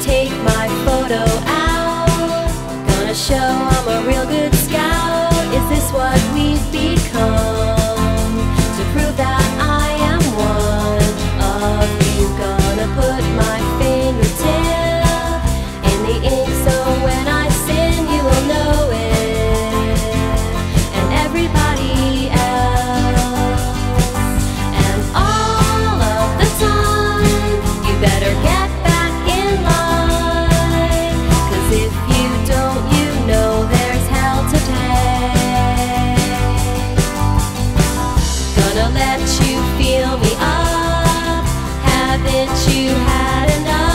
take my photo out. Gonna show I'm a real Haven't you had enough?